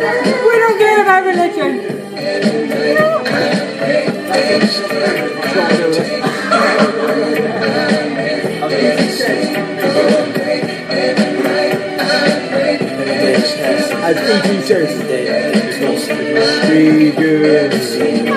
We don't care about religion. As 18 chairs. They- Three good.